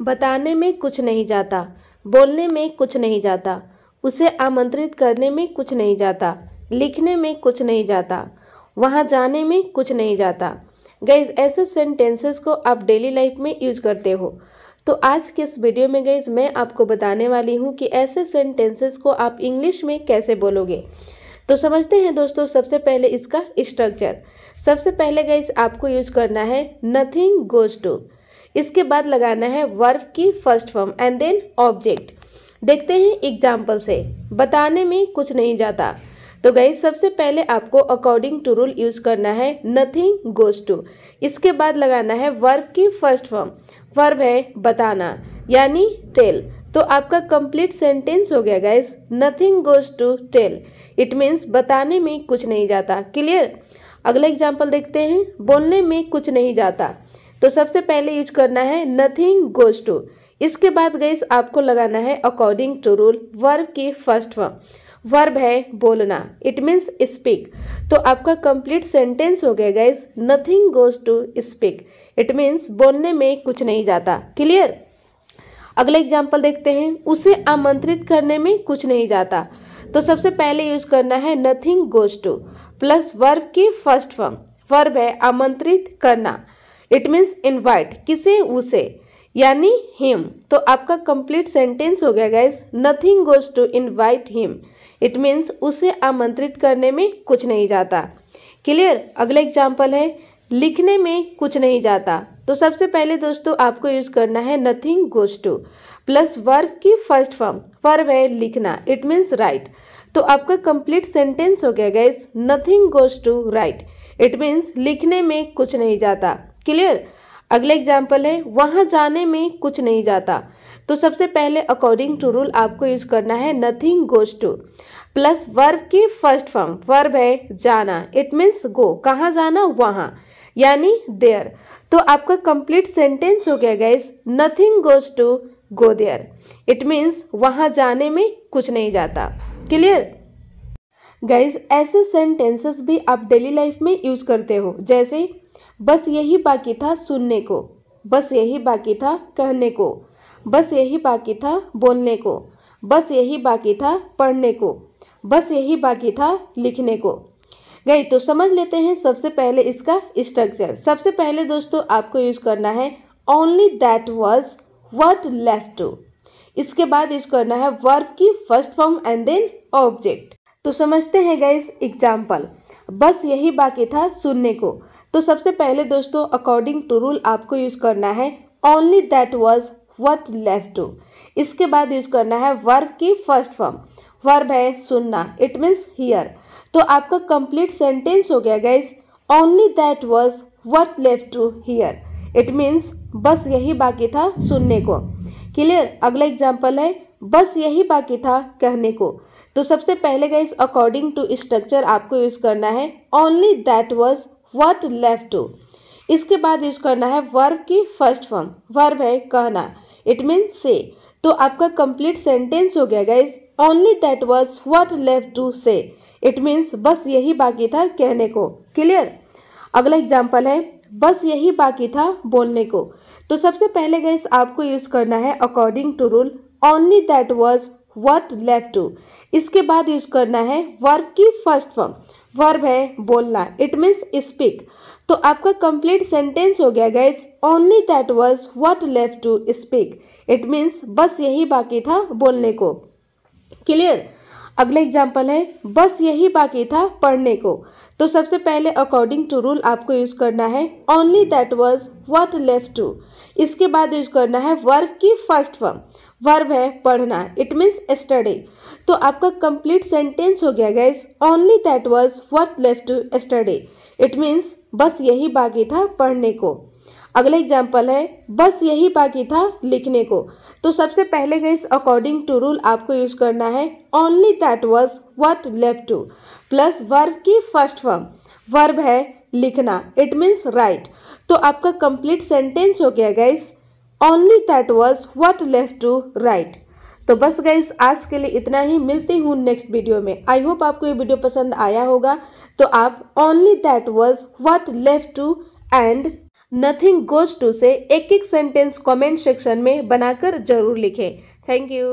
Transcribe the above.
बताने में कुछ नहीं जाता, बोलने में कुछ नहीं जाता, उसे आमंत्रित करने में कुछ नहीं जाता, लिखने में कुछ नहीं जाता, वहाँ जाने में कुछ नहीं जाता। गैस ऐसे सेंटेंसेस को आप डेली लाइफ में यूज़ करते हो। तो आज के इस वीडियो में गैस मैं आपको बताने वाली हूँ कि ऐसे सेंटेंसेस को आप इंग्लिश में कैसे बोलोगे। तो समझते हैं दोस्तों, सबसे पहले इसका स्ट्रक्चर सबसे पहले गैस आपको यूज़ करना है नथिंग गोज टू इसके बाद लगाना है वर्ब की first form and then object देखते हैं एग्ज़ाम्पल से। बताने में कुछ नहीं जाता। तो गई सबसे पहले आपको अकॉर्डिंग टू रूल यूज़ करना है। नथिंग गोज टू इसके बाद लगाना है वर्ब की फ़र्स्ट फॉर्म वर्ब है बताना, यानी टेल तो आपका कंप्लीट सेंटेंस हो गया guys nothing goes to tell it means बताने में कुछ नहीं जाता। क्लियर अगला एग्ज़ाम्पल देखते हैं। बोलने में कुछ नहीं जाता। तो सबसे पहले यूज़ करना है नथिंग गोज टू इसके बाद गईस आपको लगाना है अकॉर्डिंग टू रूल वर्ब की फ़र्स्ट फॉर्म वर्ब है बोलना। इट मीन्स स्पीक तो आपका कंप्लीट सेंटेंस हो गया guys nothing goes to speak it means बोलने में कुछ नहीं जाता। क्लियर अगला एग्ज़ाम्पल देखते हैं। उसे आमंत्रित करने में कुछ नहीं जाता। तो सबसे पहले यूज़ करना है nothing goes to plus verb की फ़र्स्ट फॉर्म वर्ब है आमंत्रित करना। इट मीन्स इनवाइट किसे? उसे. यानी हिम तो आपका कंप्लीट सेंटेंस हो गया guys nothing goes to invite him it means उसे आमंत्रित करने में कुछ नहीं जाता. क्लियर अगला एग्ज़ाम्पल है. लिखने में कुछ नहीं जाता. तो सबसे पहले दोस्तों, आपको यूज़ करना है nothing goes to plus verb की फ़र्स्ट फॉर्म वर्ब है लिखना. इट मीन्स राइट तो आपका कंप्लीट सेंटेंस हो गया guys nothing goes to write it means लिखने में कुछ नहीं जाता. क्लियर अगला एग्ज़ाम्पल है, वहाँ जाने में कुछ नहीं जाता। तो सबसे पहले अकॉर्डिंग टू रूल आपको यूज़ करना है nothing goes to plus verb की फ़र्स्ट फॉर्म वर्ब है जाना। इट मीन्स गो कहाँ जाना? वहाँ। यानी देयर तो आपका कंप्लीट सेंटेंस हो गया guys nothing goes to go there it means वहाँ जाने में कुछ नहीं जाता। क्लियर गाइज़ ऐसे सेंटेंसेस भी आप डेली लाइफ में यूज़ करते हो। जैसे बस यही बाकी था सुनने को। बस यही बाकी था कहने को। बस यही बाकी था बोलने को। बस यही बाकी था पढ़ने को। बस यही बाकी था लिखने को। गई तो समझ लेते हैं सबसे पहले इसका स्ट्रक्चर सबसे पहले दोस्तों, आपको यूज़ करना है only that was what left to इसके बाद यूज़ करना है वर्ब की first form and then object तो समझते हैं गाइस एग्ज़ाम्पल बस यही बाकी था सुनने को। तो सबसे पहले दोस्तों अकॉर्डिंग टू रूल आपको यूज़ करना है only that was what left to इसके बाद यूज़ करना है वर्ब की फ़र्स्ट फॉर्म वर्ब है सुनना इट मीन्स हियर तो आपका कंप्लीट सेंटेंस हो गया guys only that was what left to hear it means बस यही बाकी था सुनने को. क्लियर अगला एग्ज़ाम्पल है, बस यही बाकी था कहने को. तो सबसे पहले गाइज़ अकॉर्डिंग टू स्ट्रक्चर आपको यूज़ करना है only that was what left to इसके बाद यूज़ करना है वर्ब की फ़र्स्ट फॉर्म वर्ब है कहना. इट मीन्स से तो आपका कंप्लीट सेंटेंस हो गया guys only that was what left to say it means बस यही बाकी था कहने को. क्लियर अगला एग्ज़ाम्पल है, बस यही बाकी था बोलने को. तो सबसे पहले गाइज़ आपको यूज़ करना है according to rule only that was what left to इसके बाद यूज़ करना है वर्ब की फ़र्स्ट फॉर्म वर्ब है बोलना इट मीन्स स्पीक तो आपका कंप्लीट सेंटेंस हो गया guys only that was what left to speak it means बस यही बाकी था बोलने को. क्लियर अगला एग्ज़ाम्पल है, बस यही बाकी था पढ़ने को। तो सबसे पहले अकॉर्डिंग टू रूल आपको यूज़ करना है only that was what left to इसके बाद यूज़ करना है वर्ब की फ़र्स्ट फॉर्म वर्ब है पढ़ना इट मीन्स स्टडी तो आपका कंप्लीट सेंटेंस हो गया guys only that was what left to study it means बस यही बाकी था पढ़ने को। अगला एग्ज़ाम्पल है, बस यही बाकी था लिखने को। तो सबसे पहले गई अकॉर्डिंग टू रूल आपको यूज़ करना है only that was what left to plus verb की फ़र्स्ट फॉर्म वर्ब है लिखना इट मीन्स राइट तो आपका कंप्लीट सेंटेंस हो गया guys only that was what left to write तो बस गाइस आज के लिए इतना ही। मिलती हूँ नेक्स्ट वीडियो में। आई होप आपको ये वीडियो पसंद आया होगा। तो आप only that was what left to and nothing goes to से एक एक सेंटेंस कमेंट सेक्शन में बनाकर ज़रूर लिखें। Thank you